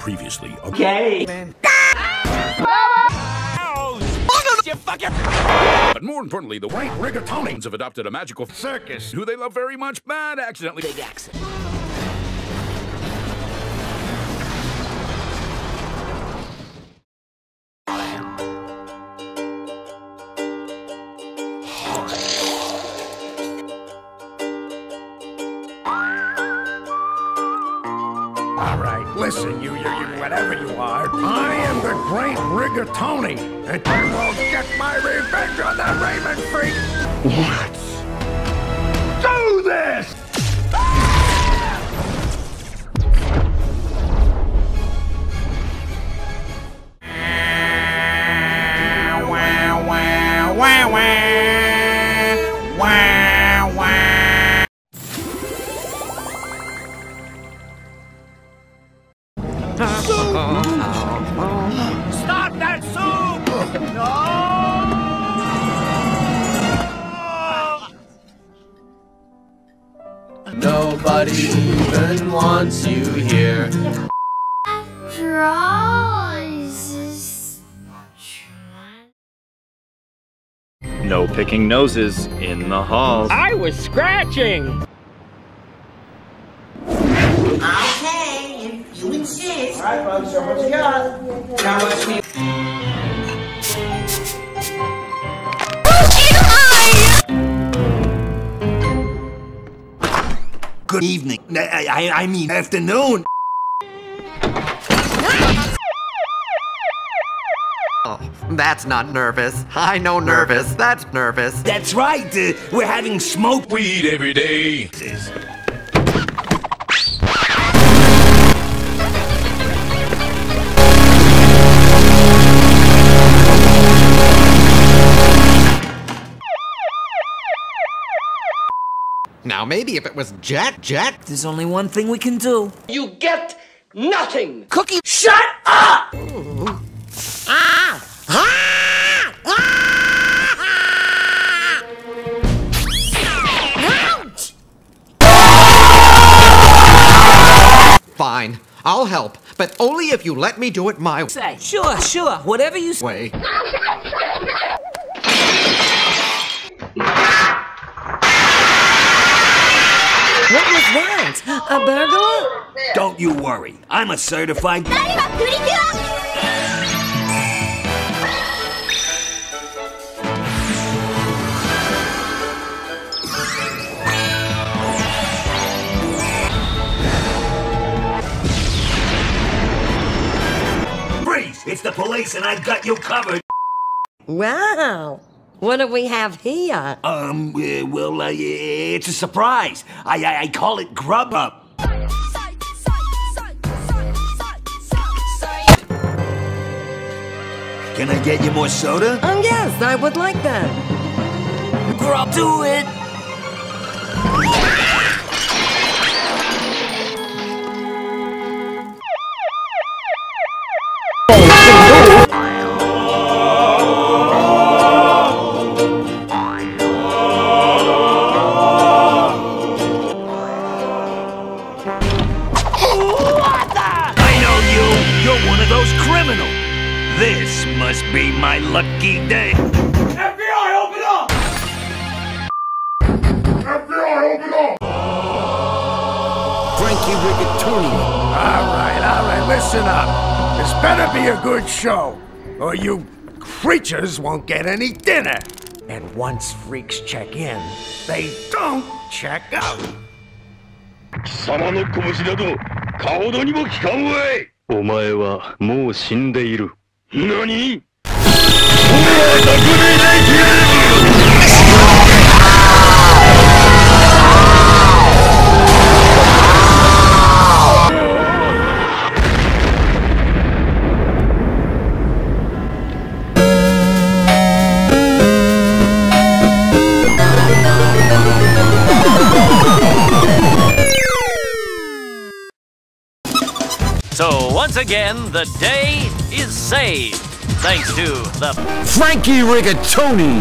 Previously, Okay. But more importantly, the white rigatonians have adopted a magical circus who they love very much, but accidentally big accent. All right, listen, you, you, you, whatever you are. I am the great Rigatoni, and I will get my revenge on that Raymond freak. What? Do this! Stop that soup! No! Nobody even wants you here. No picking noses in the halls. I was scratching. All right, folks, show what you got. Now let's see. Good evening. I, I, I mean afternoon. Oh, that's not nervous. I know nervous. That's nervous. That's right. Uh, we're having smoke Weed every day. Now maybe if it was Jet, Jet. There's only one thing we can do. You get nothing. Cookie. Shut up! Ah! Ah! Ah! Fine, I'll help, but only if you let me do it my Say, sure, sure, whatever you say. That? A burglar? Don't you worry. I'm a certified. Freeze! It's the police, and I've got you covered. Wow. What do we have here? Um, uh, well, uh, it's a surprise. I, I, I call it Grubhub. Can I get you more soda? Um, yes, I would like that. Grub, do it. This must be my lucky day. FBI, open up! FBI, open up! Frankie Rigatoni. All right, all right, listen up. This better be a good show, or you creatures won't get any dinner. And once freaks check in, they don't check out. 貴様の拳など顔ほどにも効かんわいお前はもう死んでいる。 何？So once again, the day is saved thanks to the Frankie Rigatoni.